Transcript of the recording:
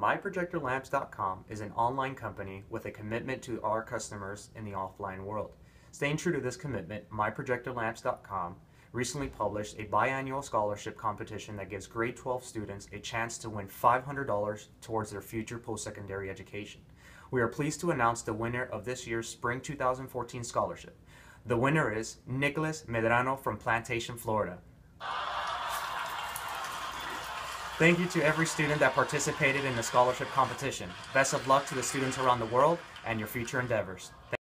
MyProjectorLamps.com is an online company with a commitment to our customers in the offline world. Staying true to this commitment, MyProjectorLamps.com recently published a biannual scholarship competition that gives grade 12 students a chance to win $500 towards their future post-secondary education. We are pleased to announce the winner of this year's Spring 2014 scholarship. The winner is Nicholas Medrano from Plantation, Florida. Thank you to every student that participated in the scholarship competition. Best of luck to the students around the world and your future endeavors.